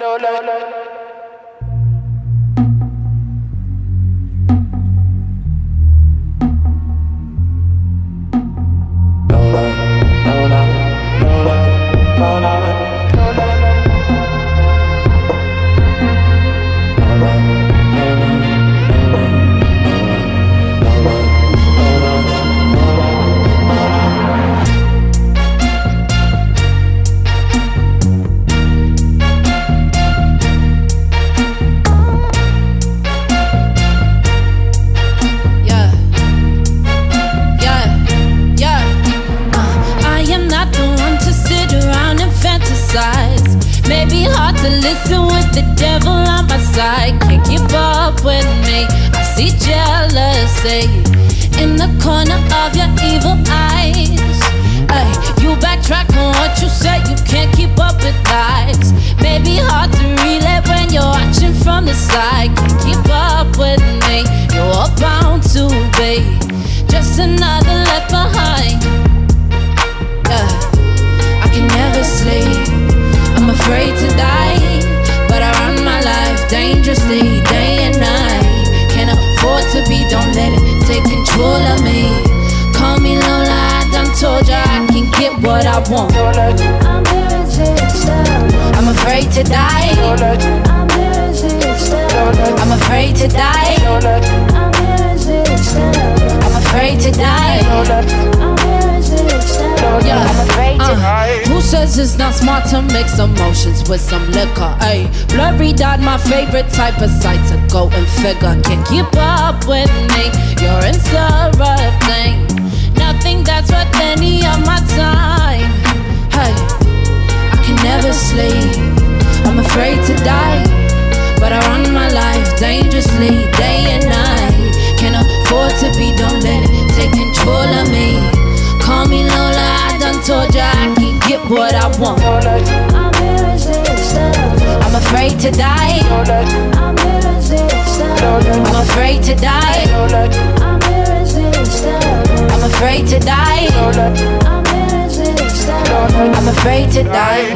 Yeah. Listen with the devil on my side. Can't keep up with me. I see jealousy in the corner of your evil eyes. Ay, you backtrack on what you said. You can't keep up with lies. Maybe hard to relay when you're watching from the side. Can't keep up with me. You're bound to be just another left behind. Want. I'm here to stay. I'm afraid to die. I'm here to stay. I'm afraid to die. I'm here to stay. I'm afraid to die. I'm here to stay. Yeah. Uh, who says it's not smart to mix emotions with some liquor? Ay, blurry dot, my favorite type of sight to go and figure. Can't keep up with me. You're interrupting. Nothing that's worth any of my time. Dangerously, day and night. Can't afford to be. Don't let it take control of me. Call me Lola, I done told ya I can get what I want. I'm stay. I'm afraid to die. I'm stay. I'm afraid to die. I'm stay. I'm afraid to die. I'm here to stay. I'm afraid to die.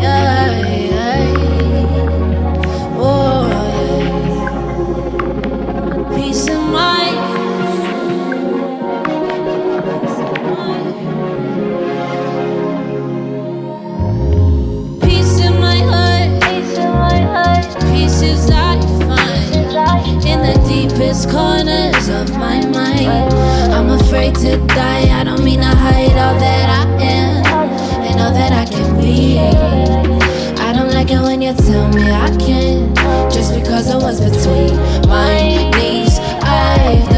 Yeah. Corners of my mind. I'm afraid to die. I don't mean to hide all that I am and all that I can be. I don't like it when you tell me I can't just because I was between my knees. I've